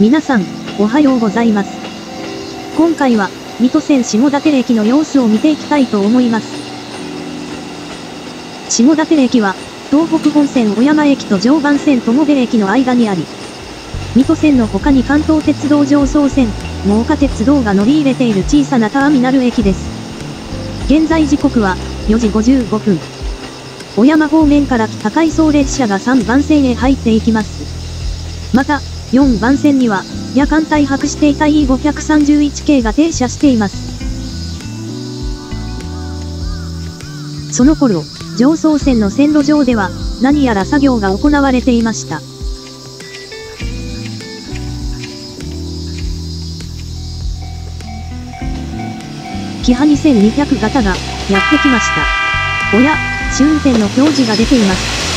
皆さん、おはようございます。今回は、水戸線下館駅の様子を見ていきたいと思います。下館駅は、東北本線小山駅と常磐線友部駅の間にあり、水戸線の他に関東鉄道上層線、真岡鉄道が乗り入れている小さなターミナル駅です。現在時刻は、4時55分。小山方面から来た回送列車が3番線へ入っていきます。また、4番線には、夜間待泊していた E531 系が停車しています。その頃、上層線の線路上では、何やら作業が行われていました。キハ2200型が、やってきました。おや、試運転の表示が出ています。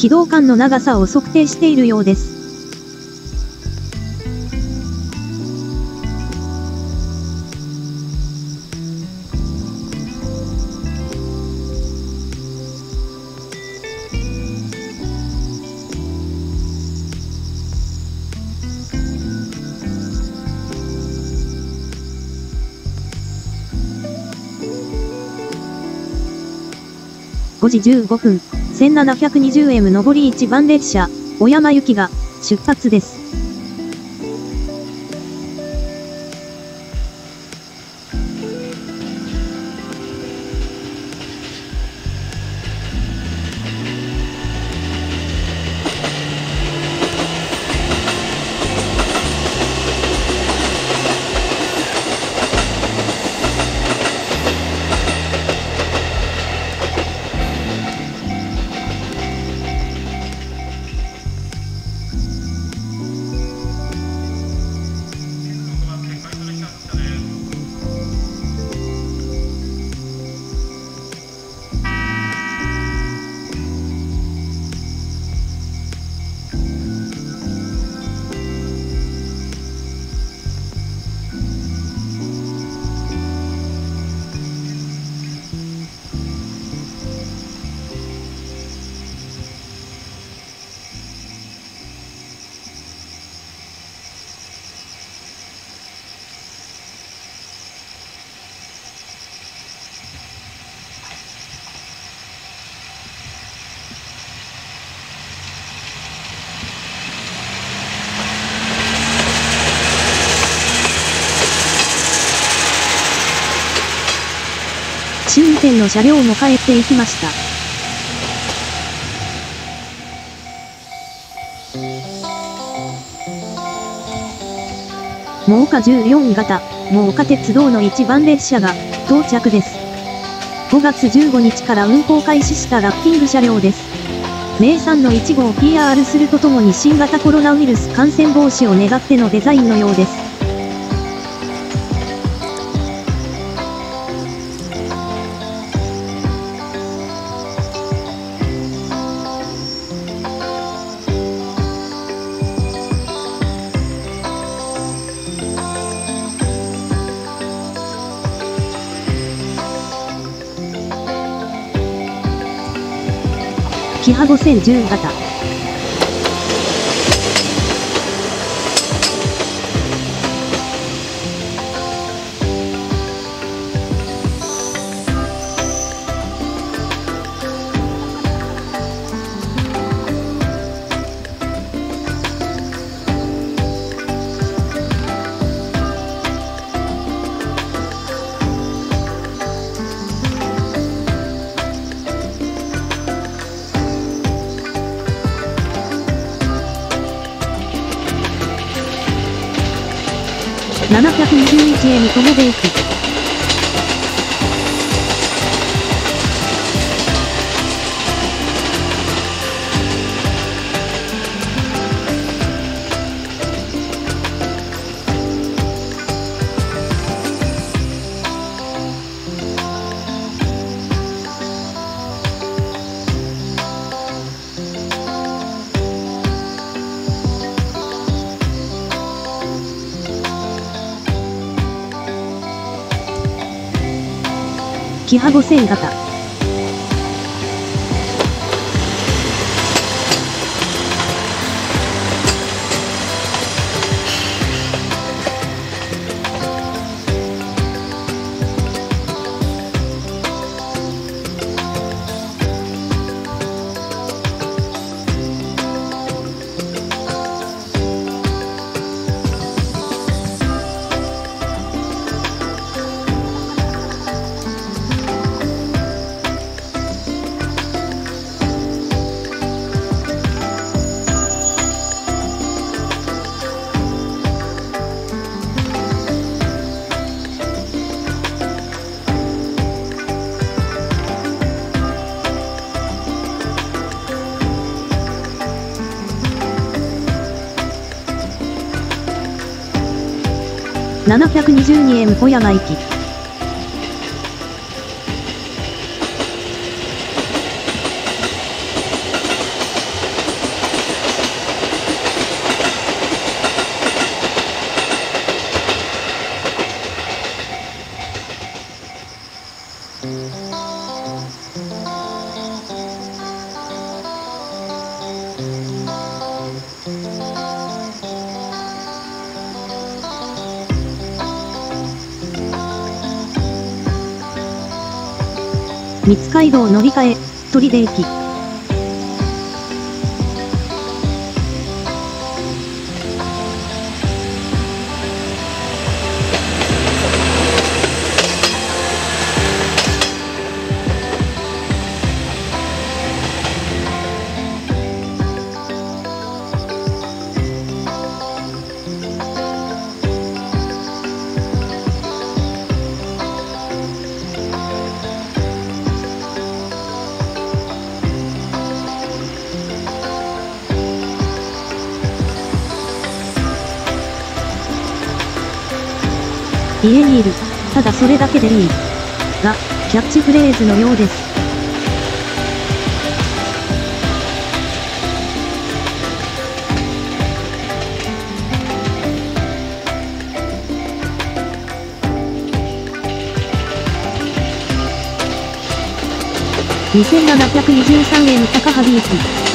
軌道間の長さを測定しているようです。5時15分。1720M 上り1番列車、小山行きが、出発です。試運転の車両も帰っていきました。真岡14型、真岡鉄道の一番列車が到着です。5月15日から運行開始したラッピング車両です。名産の1号を PR するとともに新型コロナウイルス感染防止を願ってのデザインのようです。キハ5010型。721円ともべいく。キハ5000型。722円小山行き。三街道乗り換え、鳥出駅。家にいる。ただそれだけでいい。が、キャッチフレーズのようです。2723円高萩駅。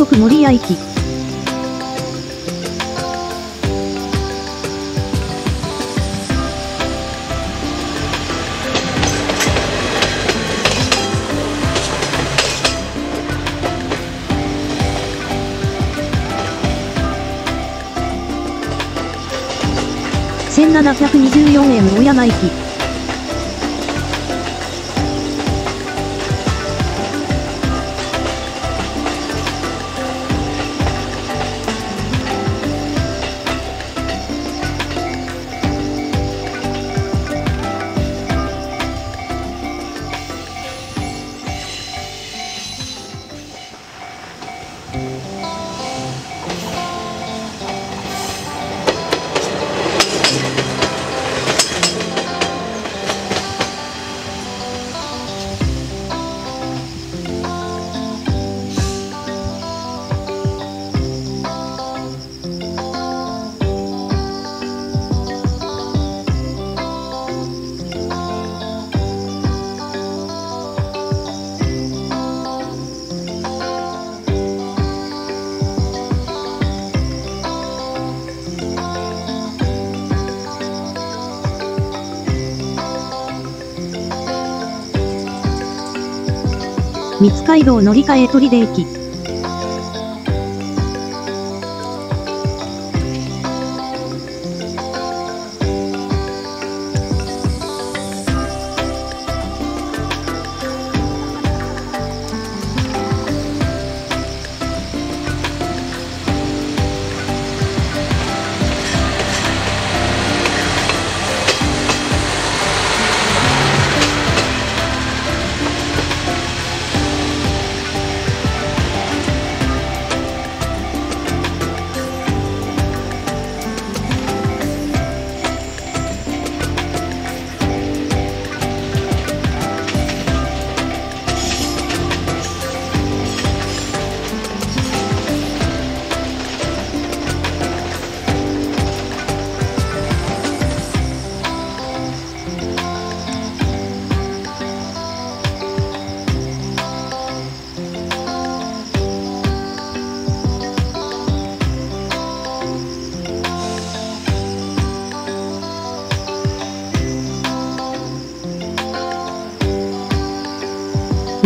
快速守谷駅。1724円大山駅。三街道乗り換え取手駅。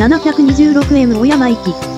726M 小山行き。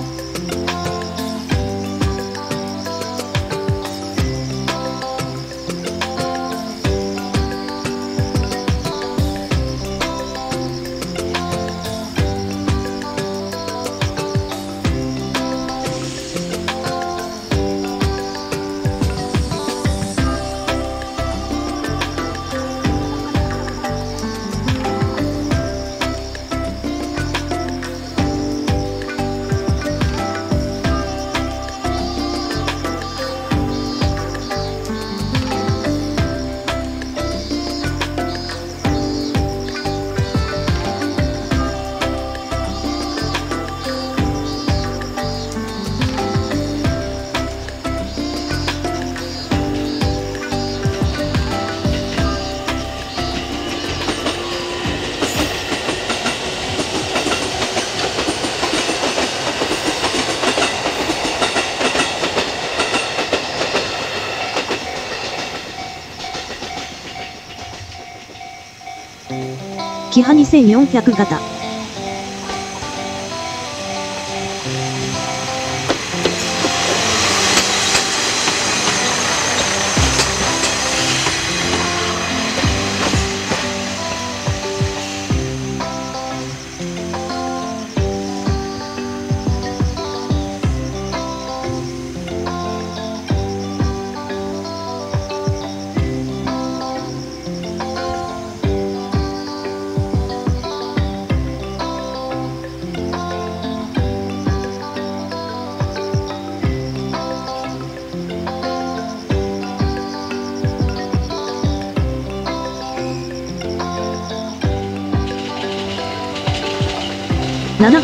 キハ2400型。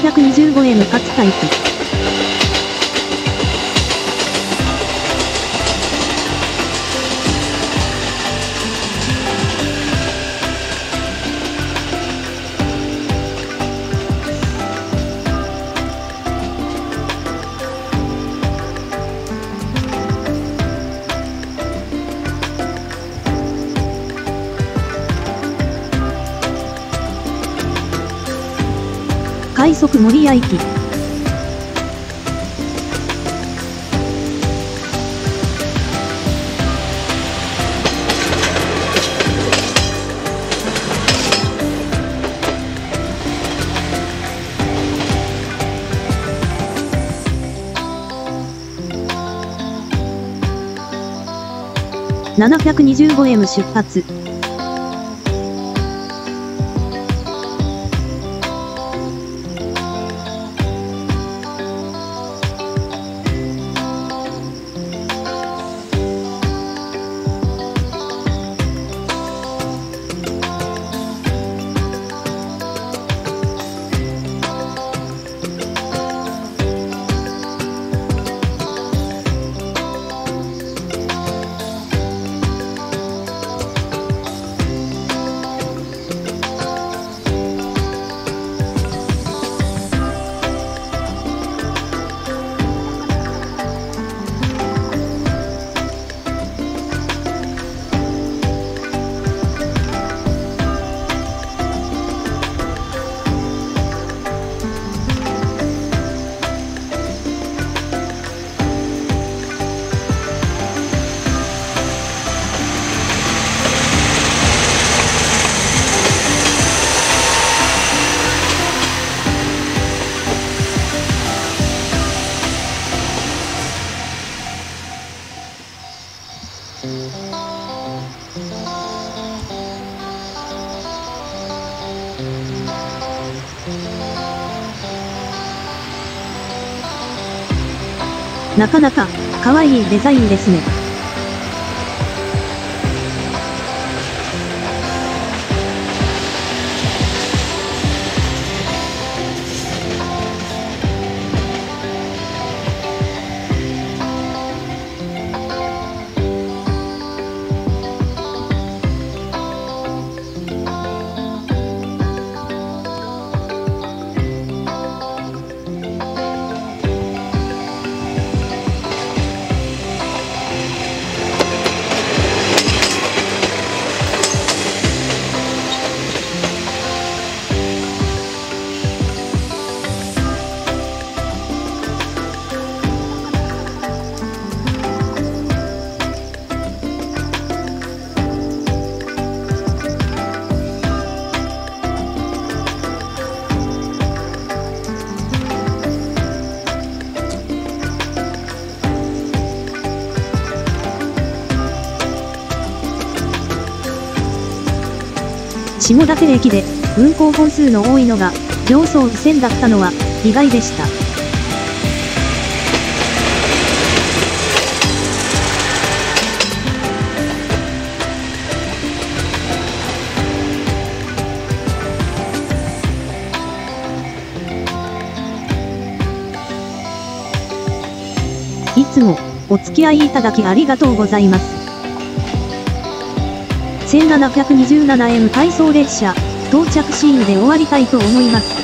725M 勝タイプ。速森谷行き。725M 出発。なかなか、可愛いデザインですね。下館駅で、運行本数の多いのが、上層線だったのは、意外でした。いつも、お付き合いいただきありがとうございます。1727M 回送列車、到着シーンで終わりたいと思います。